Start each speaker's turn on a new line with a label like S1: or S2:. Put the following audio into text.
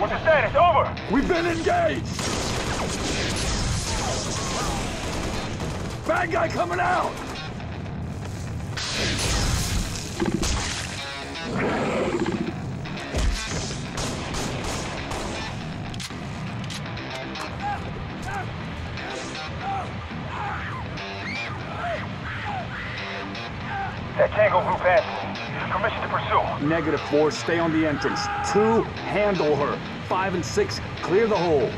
S1: What's the status? Over!
S2: We've been engaged! Bad guy coming out!
S1: That Tango group has me. Permission.
S2: Negative four, stay on the entrance. Two, handle her. Five and six, clear the hole.